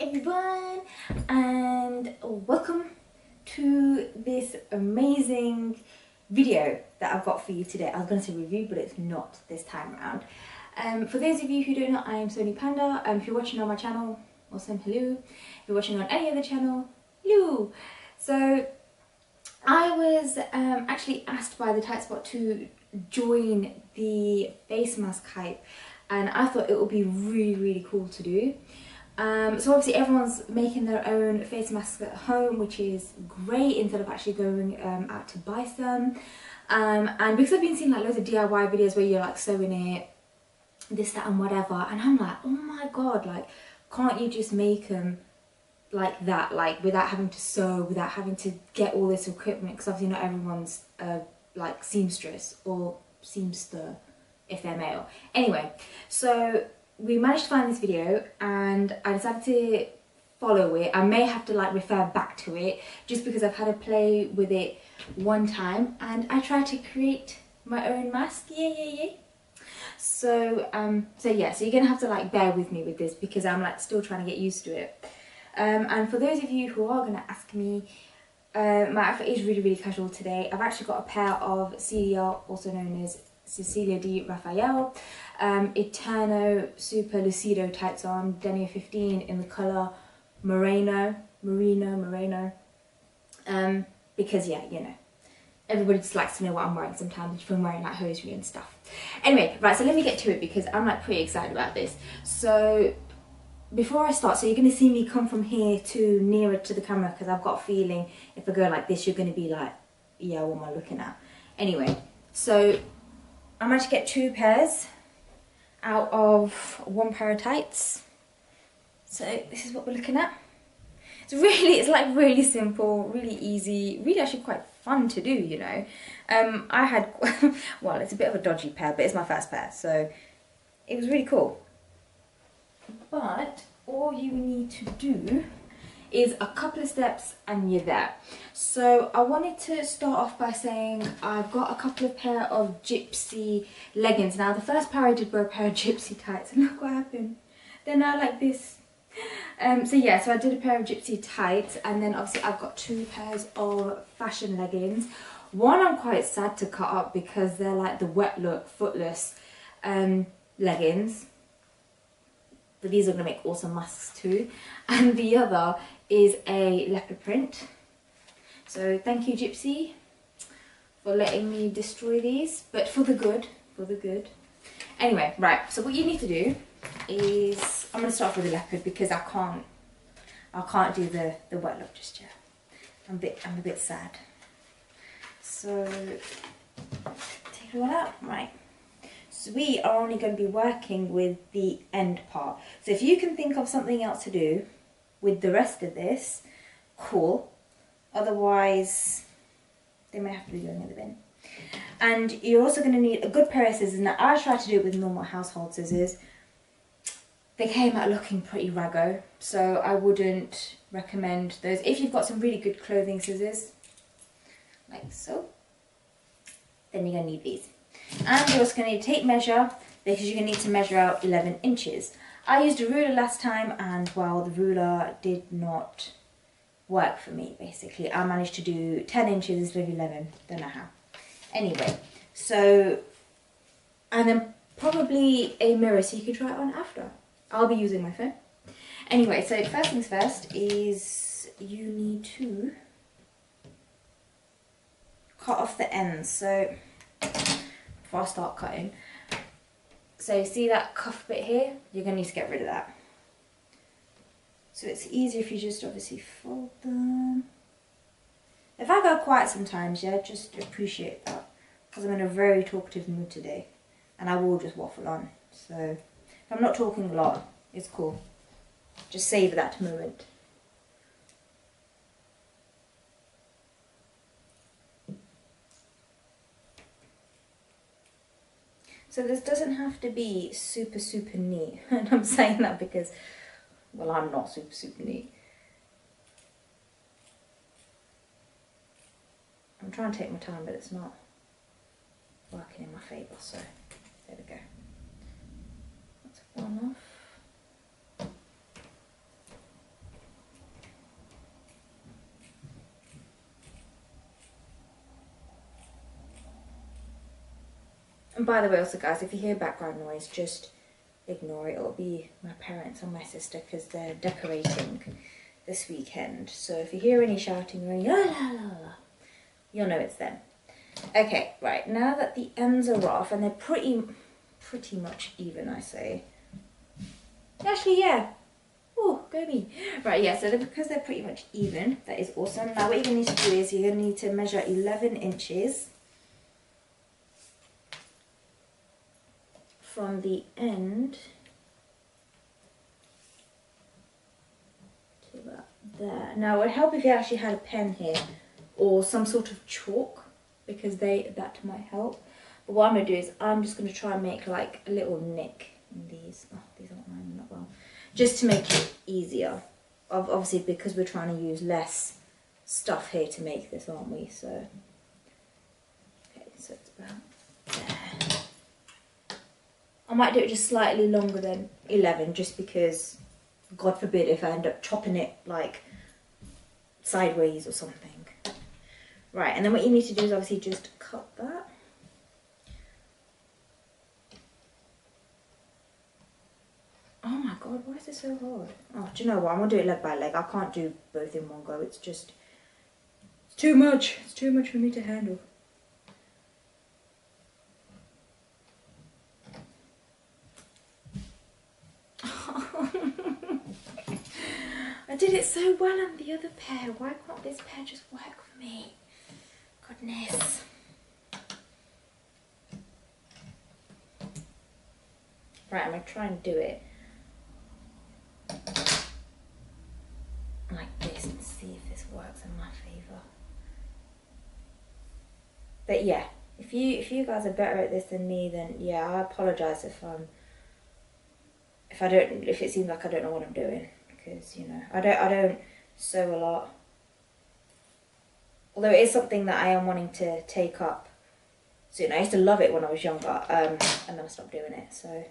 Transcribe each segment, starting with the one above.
everyone and welcome to this amazing video that I've got for you today. I was going to say review but it's not this time around. Um, for those of you who don't know, I am Soni Panda. Um, if you're watching on my channel, awesome, hello. If you're watching on any other channel, hello. So I was um, actually asked by the Tight Spot to join the face mask hype and I thought it would be really really cool to do. Um, so obviously everyone's making their own face masks at home, which is great instead of actually going um, out to buy some. Um, and because I've been seeing like loads of DIY videos where you're like sewing it, this, that and whatever, and I'm like, oh my god, like can't you just make them like that, like without having to sew, without having to get all this equipment, because obviously not everyone's uh, like seamstress or seamster if they're male. Anyway, so we managed to find this video and I decided to follow it. I may have to like refer back to it just because I've had a play with it one time and I tried to create my own mask. Yeah, yeah, yeah. So, um, so yeah, so you're gonna have to like bear with me with this because I'm like still trying to get used to it. Um, and for those of you who are gonna ask me, uh, my outfit is really, really casual today. I've actually got a pair of CDR, also known as Cecilia di Raffaele um, Eterno Super Lucido tights on, Denier 15 in the colour Moreno, Merino, Moreno. Um, because yeah, you know, everybody just likes to know what I'm wearing sometimes if I'm wearing like hosiery and stuff. Anyway, right, so let me get to it because I'm like pretty excited about this. So before I start, so you're going to see me come from here to nearer to the camera because I've got a feeling if I go like this, you're going to be like, yeah, what am I looking at? Anyway, so I managed to get two pairs out of one pair of tights. So this is what we're looking at. It's really, it's like really simple, really easy, really actually quite fun to do, you know. Um, I had, well, it's a bit of a dodgy pair, but it's my first pair, so it was really cool. But all you need to do is a couple of steps and you're there. So I wanted to start off by saying I've got a couple of pair of Gipsy leggings. Now the first pair I did were a pair of Gipsy tights and look what happened. They're now like this. Um, so yeah, so I did a pair of Gipsy tights and then obviously I've got two pairs of fashion leggings. One I'm quite sad to cut up because they're like the wet look, footless um, leggings but these are going to make awesome masks too. And the other is a leopard print. So thank you Gipsy for letting me destroy these, but for the good, for the good. Anyway, right, so what you need to do is, I'm going to start with the leopard because I can't, I can't do the, the wet look just yet. I'm a bit, I'm a bit sad. So, take it all out, right. So we are only going to be working with the end part. So if you can think of something else to do with the rest of this, cool. Otherwise, they may have to be going in the bin. And you're also going to need a good pair of scissors. Now, I tried to do it with normal household scissors. They came out looking pretty raggo, so I wouldn't recommend those. If you've got some really good clothing scissors, like so, then you're going to need these. And you're also going to need a tape measure because you're going to need to measure out 11 inches. I used a ruler last time and well the ruler did not work for me basically. I managed to do 10 inches instead of 11, don't know how. Anyway, so and then probably a mirror so you can try it on after. I'll be using my phone. Anyway, so first things first is you need to cut off the ends. So before I start cutting. So see that cuff bit here? You're going to need to get rid of that. So it's easier if you just obviously fold them. If I go quiet sometimes, yeah, just appreciate that. Because I'm in a very talkative mood today. And I will just waffle on. So if I'm not talking a lot, it's cool. Just save that moment. So this doesn't have to be super, super neat. And I'm saying that because, well, I'm not super, super neat. I'm trying to take my time, but it's not working in my favour, so there we go. That's one off. And by the way, also guys, if you hear background noise, just ignore it. It'll be my parents or my sister because they're decorating this weekend. So if you hear any shouting or any la la la la, you'll know it's them. Okay, right, now that the ends are off and they're pretty, pretty much even, I say. Actually, yeah. Oh, go me. Right, yeah, so they're, because they're pretty much even, that is awesome. Now what you're going to need to do is you're going to need to measure 11 inches from the end to about there. Now it would help if you actually had a pen here or some sort of chalk because they that might help. But what I'm going to do is I'm just going to try and make like a little nick in these. Oh, these aren't lining up well. Just to make it easier. Obviously because we're trying to use less stuff here to make this, aren't we? So, okay, so it's about. I might do it just slightly longer than 11 just because, God forbid, if I end up chopping it like sideways or something. Right, and then what you need to do is obviously just cut that. Oh my god, why is it so hard? Oh, do you know what? I'm going to do it leg by leg. I can't do both in one go. It's just, it's too much. It's too much for me to handle. I did it so well on the other pair. Why can't this pair just work for me? Goodness. Right, I'm going to try and do it like this and see if this works in my favour. But yeah, if you if you guys are better at this than me, then yeah, I apologise if I'm if I don't if it seems like I don't know what I'm doing because you know I don't I don't sew a lot. Although it is something that I am wanting to take up soon. I used to love it when I was younger, um, and then I stopped doing it. So.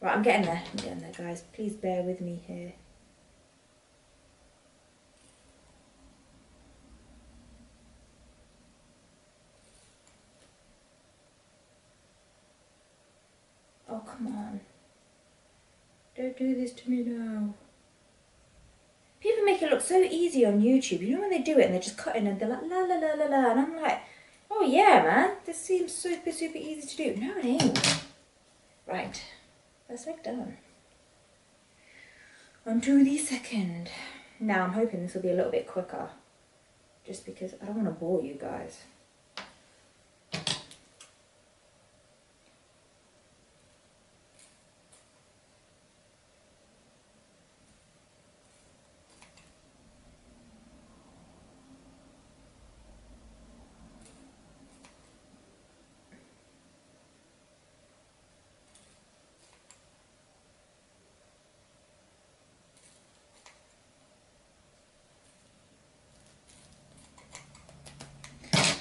Right, I'm getting there. I'm getting there, guys. Please bear with me here. Oh, come on. Don't do this to me now. People make it look so easy on YouTube. You know when they do it and they're just cutting and they're like la la la la la and I'm like, oh yeah man, this seems super super easy to do. No it ain't. Right. That's like done. On to the second. Now I'm hoping this will be a little bit quicker. Just because I don't want to bore you guys.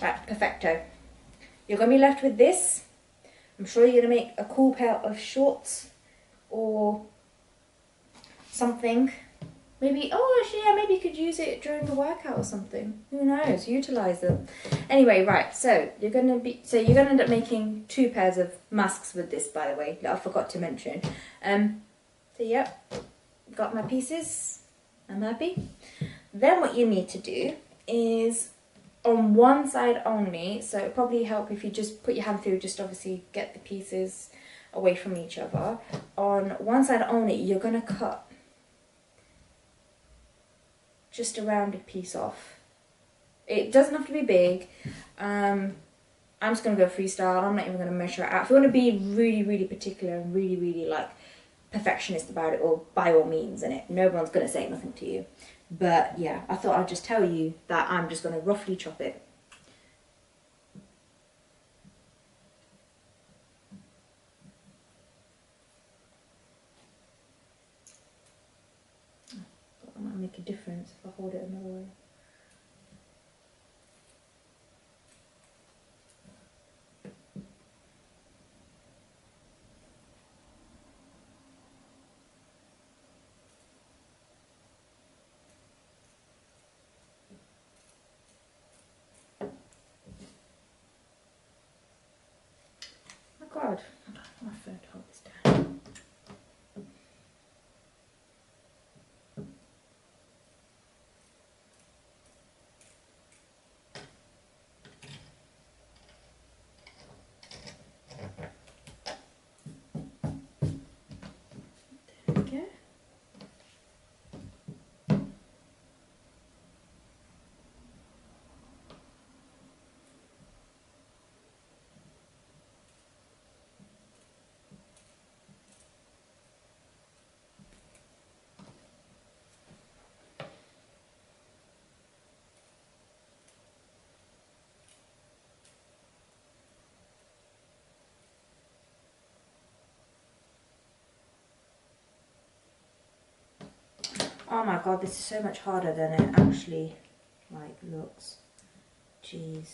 Perfecto. You're going to be left with this. I'm sure you're going to make a cool pair of shorts or something. Maybe, oh actually yeah, maybe you could use it during the workout or something. Who knows, utilize them. Anyway, right, so you're going to be, so you're going to end up making two pairs of masks with this, by the way, that I forgot to mention. Um, so yep, got my pieces, I'm happy. Then what you need to do is on one side only, so it probably help if you just put your hand through, just obviously get the pieces away from each other. On one side only, you're going to cut just a rounded piece off. It doesn't have to be big. Um, I'm just going to go freestyle. I'm not even going to measure it out. If you want to be really, really particular and really, really like perfectionist about it, or by all means, and it, no one's going to say nothing to you. But yeah, I thought I'd just tell you that I'm just going to roughly chop it. Might make a difference if I hold it another way. God. My phone hold this down. There we go. Oh my god, this is so much harder than it actually like looks. Jeez.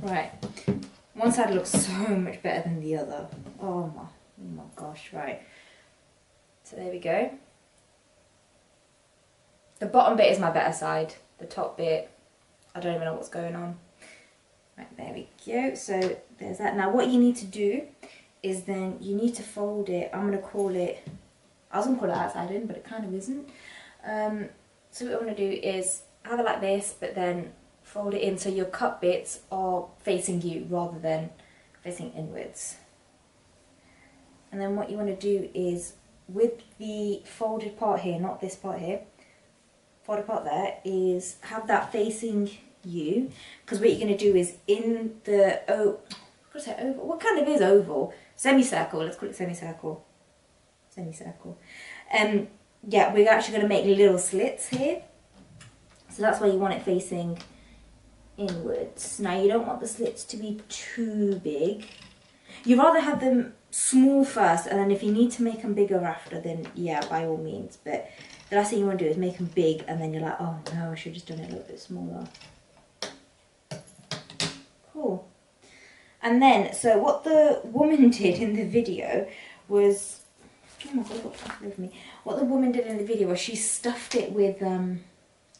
right. One side looks so much better than the other. Oh my, oh my gosh, right. So there we go. The bottom bit is my better side. The top bit, I don't even know what's going on. Right, there we go. So there's that. Now what you need to do is then you need to fold it. I'm going to call it, I was going to call it outside in, but it kind of isn't. Um, so what I'm going to do is have it like this, but then fold it in so your cut bits are facing you rather than facing inwards. And then what you want to do is with the folded part here, not this part here, folded part there, is have that facing you. Because what you're going to do is in the, oh, what say oval? What kind of is oval? Semicircle, let's call it semicircle. Semicircle. Um, yeah, we're actually going to make little slits here. So that's why you want it facing inwards. Now you don't want the slits to be too big. You'd rather have them small first and then if you need to make them bigger after then yeah by all means but the last thing you want to do is make them big and then you're like oh no I should have just done it a little bit smaller. Cool. And then so what the woman did in the video was oh my god what me. What the woman did in the video was she stuffed it with um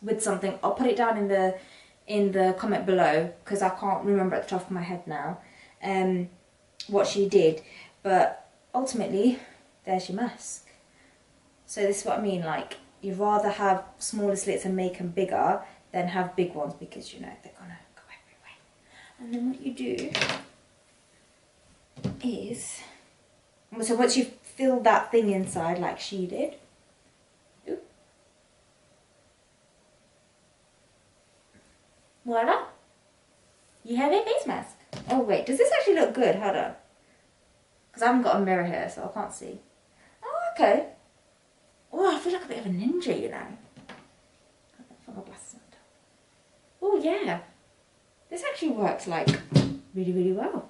with something. I'll put it down in the in the comment below because I can't remember at the top of my head now um, what she did. But ultimately, there's your mask. So this is what I mean, like, you'd rather have smaller slits and make them bigger than have big ones because, you know, they're to go everywhere. And then what you do is, so once you've filled that thing inside like she did, Voila. You have a face mask. Oh wait, does this actually look good? Hold on. Because I haven't got a mirror here, so I can't see. Oh, okay. Oh, I feel like a bit of a ninja, you know. Oh yeah. This actually works like really, really well.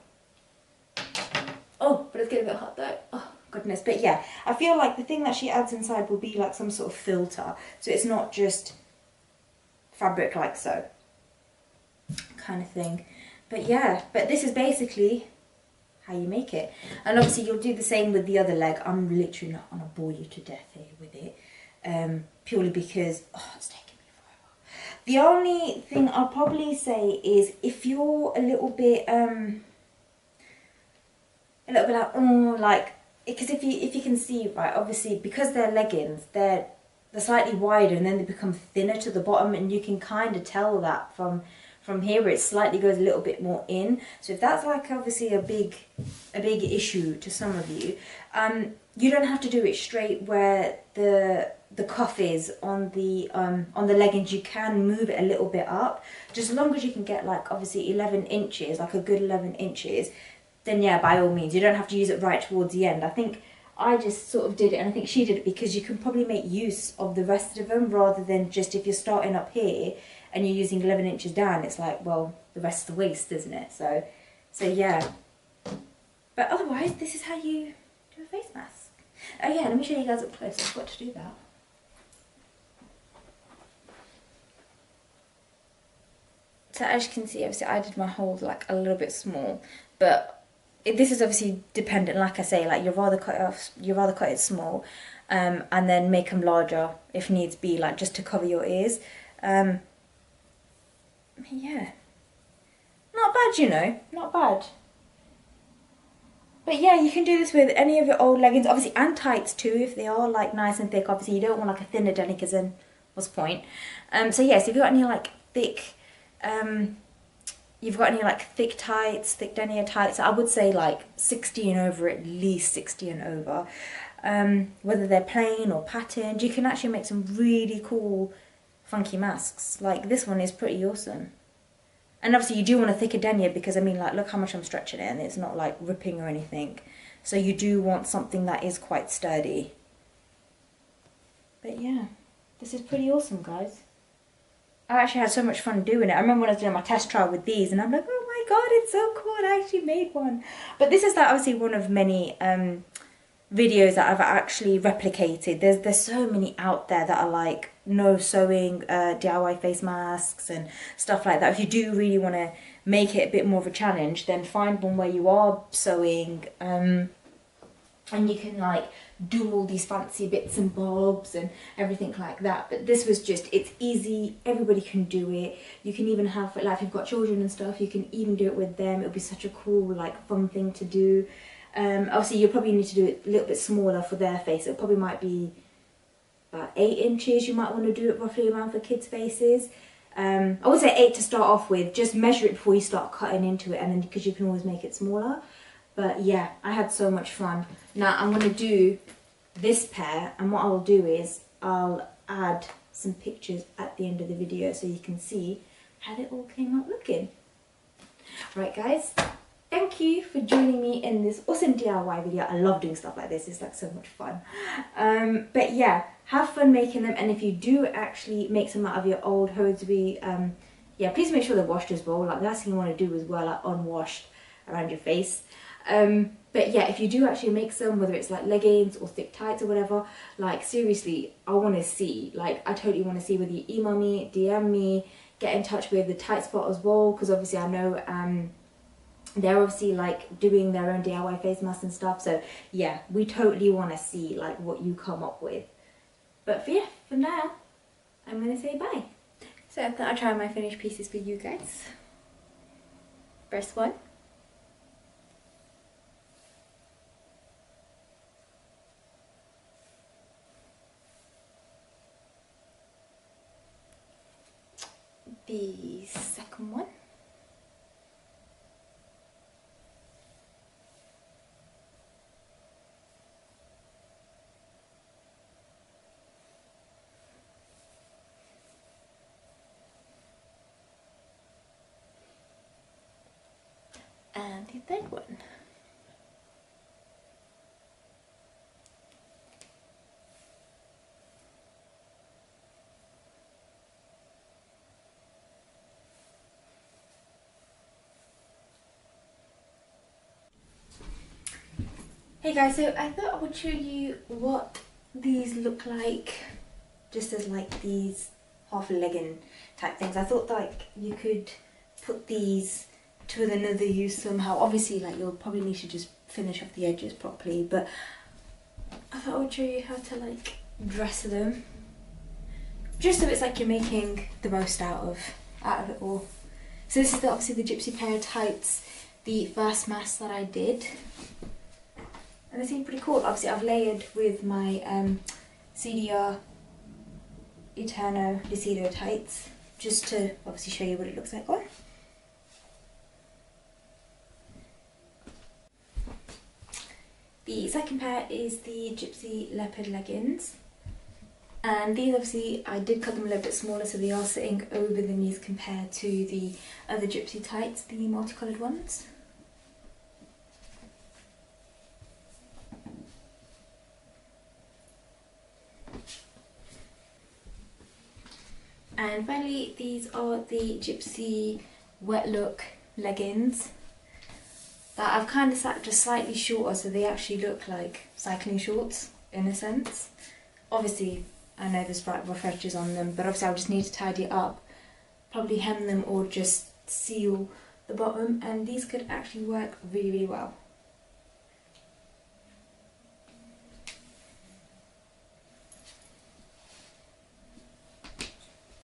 Oh, but it's getting a bit hot though. Oh goodness. But yeah, I feel like the thing that she adds inside will be like some sort of filter. So it's not just fabric like so kind of thing. But yeah, but this is basically how you make it. And obviously you'll do the same with the other leg. I'm literally not going to bore you to death here with it. Um, purely because, oh, it's taking me forever. The only thing I'll probably say is if you're a little bit, um, a little bit like, oh, like, because if you if you can see right, obviously because they're leggings, they're they're slightly wider and then they become thinner to the bottom, and you can kind of tell that from from here it slightly goes a little bit more in. So if that's like obviously a big a big issue to some of you, um, you don't have to do it straight where the the cuff is on the um, on the leggings. You can move it a little bit up, just as long as you can get like obviously 11 inches, like a good 11 inches. Then yeah, by all means, you don't have to use it right towards the end. I think I just sort of did it, and I think she did it because you can probably make use of the rest of them rather than just if you're starting up here and you're using 11 inches down, it's like, well, the rest of the waist, isn't it? So, so yeah. But otherwise, this is how you do a face mask. Oh yeah, let me show you guys up close. I forgot to do that. So as you can see, obviously I did my hold like a little bit small, but it, this is obviously dependent, like I say, like you'd rather cut off, you'd rather cut it small, um, and then make them larger if needs be, like just to cover your ears. Um, yeah, not bad, you know, not bad. But yeah, you can do this with any of your old leggings, obviously, and tights too, if they are like nice and thick. Obviously, you don't want like a thinner denier because then what's the point? Um, so yes, if you've got any like thick, um, you've got any like thick tights, thick denier tights, I would say like 60 and over, at least 60 and over. Um, whether they're plain or patterned, you can actually make some really cool funky masks. Like this one is pretty awesome. And obviously you do want a thicker denier because I mean like look how much I'm stretching it and it's not like ripping or anything. So you do want something that is quite sturdy. But yeah, this is pretty awesome guys. I actually had so much fun doing it. I remember when I was doing my test trial with these and I'm like, oh my god, it's so cool, I actually made one. But this is like obviously one of many um, videos that I've actually replicated. There's there's so many out there that are like no sewing uh, DIY face masks and stuff like that. If you do really want to make it a bit more of a challenge, then find one where you are sewing um, and you can like do all these fancy bits and bobs and everything like that. But this was just, it's easy, everybody can do it. You can even have, like if you've got children and stuff, you can even do it with them. It'll be such a cool, like fun thing to do. Um, obviously, you'll probably need to do it a little bit smaller for their face. It probably might be about eight inches. You might want to do it roughly around for kids' faces. Um, I would say eight to start off with. Just measure it before you start cutting into it, and then because you can always make it smaller. But yeah, I had so much fun. Now I'm going to do this pair, and what I'll do is I'll add some pictures at the end of the video so you can see how they all came out looking. Right guys, thank you for joining me in this awesome DIY video. I love doing stuff like this, it's like so much fun. Um, but yeah, have fun making them and if you do actually make some out of your old Hosiery, um, yeah, please make sure they're washed as well. Like the last thing you want to do is wear like unwashed around your face. Um, but yeah, if you do actually make some, whether it's like leggings or thick tights or whatever, like seriously, I want to see. Like I totally want to see whether you email me, DM me, get in touch with the tight spot as well, because obviously I know um, they're obviously like doing their own DIY face masks and stuff. So yeah, we totally want to see like what you come up with. But for, yeah, for now, I'm going to say bye. So I thought I'd try my finished pieces for you guys. First one. The second one. And the third one. Hey guys, so I thought I would show you what these look like just as like these half legging type things. I thought like you could put these to another use somehow. Obviously, like you'll probably need to just finish off the edges properly, but I thought I would show you how to like dress them. Just so it's like you're making the most out of out of it all. So this is the, obviously the Gipsy pair of tights, the first mask that I did. And they seem pretty cool. Obviously I've layered with my um, CDR Eterno Lucido tights just to obviously show you what it looks like on. The second pair is the Gipsy Leopard leggings. And these obviously, I did cut them a little bit smaller so they are sitting over the knees compared to the other Gipsy tights, the multicoloured ones. And finally, these are the Gipsy Wet Look leggings that I've kind of set just slightly shorter so they actually look like cycling shorts in a sense. Obviously I know there's rough edges on them but obviously I'll just need to tidy it up, probably hem them or just seal the bottom and these could actually work really really well.